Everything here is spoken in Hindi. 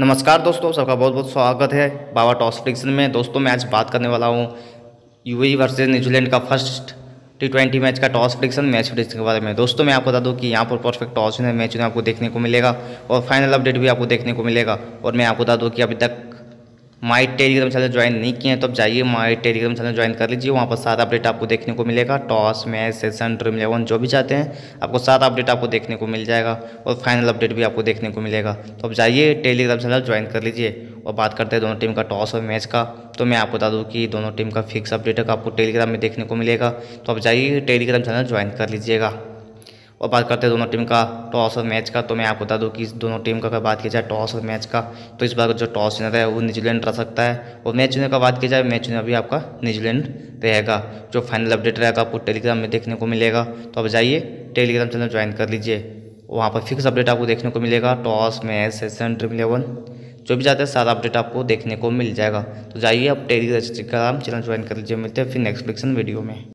नमस्कार दोस्तों, सबका बहुत बहुत स्वागत है बाबा टॉस प्रिडिक्शन में। दोस्तों, मैं आज बात करने वाला हूँ U E versus New Zealand का फ़र्स्ट टी ट्वेंटी मैच का टॉस प्रिडिक्शन मैच प्रिडिक्शन के बारे में। दोस्तों, मैं आपको बता दूँ कि यहाँ पर परफेक्ट टॉस मैच में आपको देखने को मिलेगा और फाइनल अपडेट भी आपको देखने को मिलेगा। और मैं आपको बता दूँ कि अभी तक माई टेलीग्राम चैनल ज्वाइन नहीं किए हैं तो आप जाइए माई टेलीग्राम चैनल ज्वाइन कर लीजिए। वहाँ पर सारा अपडेट आपको देखने को मिलेगा। Toss match session Dream Eleven जो भी चाहते हैं, आपको सारा अपडेट आपको देखने को मिल जाएगा और फाइनल अपडेट भी आपको देखने को मिलेगा। तो आप जाइए टेलीग्राम चैनल ज्वाइन कर लीजिए और बात करते हैं दोनों टीम का टॉस और मैच का। तो मैं आपको बता दूँ कि दोनों टीम का फिक्स अपडेट आपको टेलीग्राम में देखने को मिलेगा। तो आप जाइए टेलीग्राम चैनल ज्वाइन कर लीजिएगा। और बात करते हैं दोनों टीम का टॉस और मैच का तो मैं आपको बता दूँ कि दोनों टीम का अगर बात की जाए टॉस और मैच का तो इस बार जो टॉस विनर है वो न्यूजीलैंड रह सकता है। और मैच विनर का बात की जाए, मैच विनर भी आपका न्यूजीलैंड रहेगा। जो फाइनल अपडेट रहेगा, आपको टेलीग्राम में देखने को मिलेगा। तो अब जाइए, टेलीग्राम चैनल ज्वाइन कर लीजिए। वहाँ पर फिक्स अपडेट आपको देखने को मिलेगा, toss, match, session, Dream Eleven, जो भी चाहते हैं, सारा अपडेट आपको देखने को मिल जाएगा। तो जाइए, आप टेलीग्राम चैनल ज्वाइन कर लीजिए, मिलते हैं फिर नेक्स्ट वीडियो में।